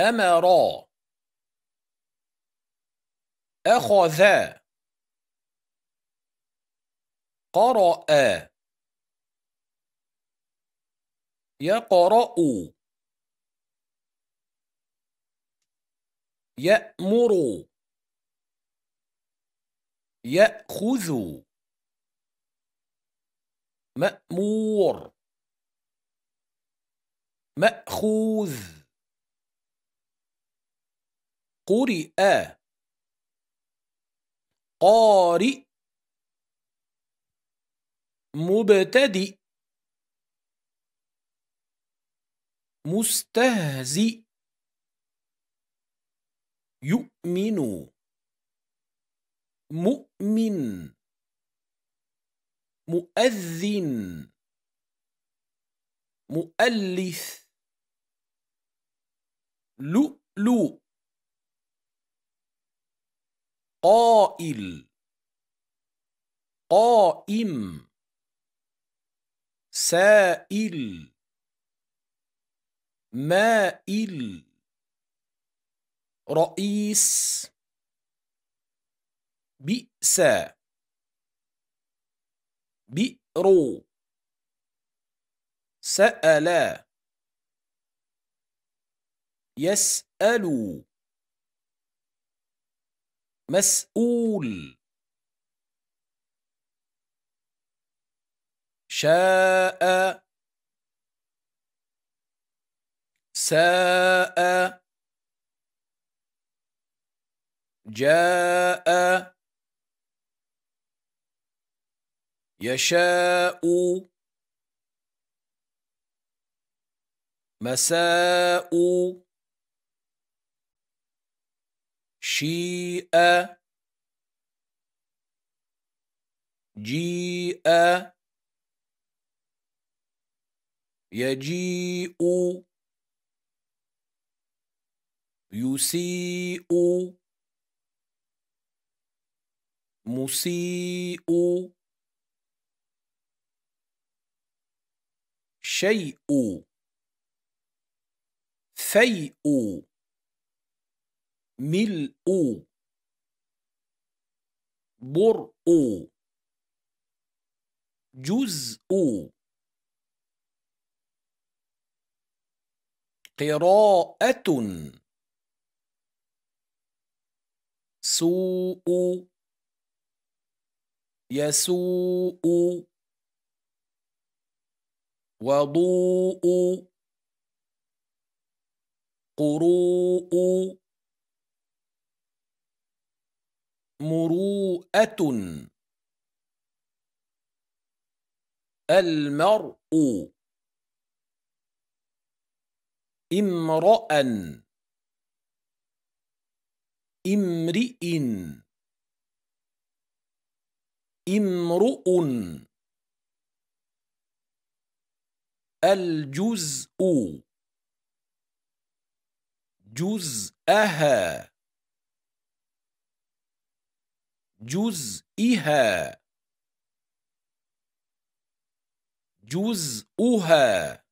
أمرا أخذا قرأ. يقرأ. يأمر. يأخذ. مأمور. مأخوذ. قرئ قارئ مبتدئ مستهزئ يؤمن مؤمن مؤذن مؤلف لؤلؤ قائل. قائم. سائل. مائل. رئيس. بئس. بئر. سأل. يسأل. مسؤول. شاء ساء جاء يشاء مساء. شيء جيء يجيء يسيء مسيء شيء فيء. ملء. برء. جزء. قراءة. سوء. يسوء. وضوء. قروء. مروءة. المرء. امرأ. امرئ. امرؤ. الجزء. جزءها. جزئها. جزءها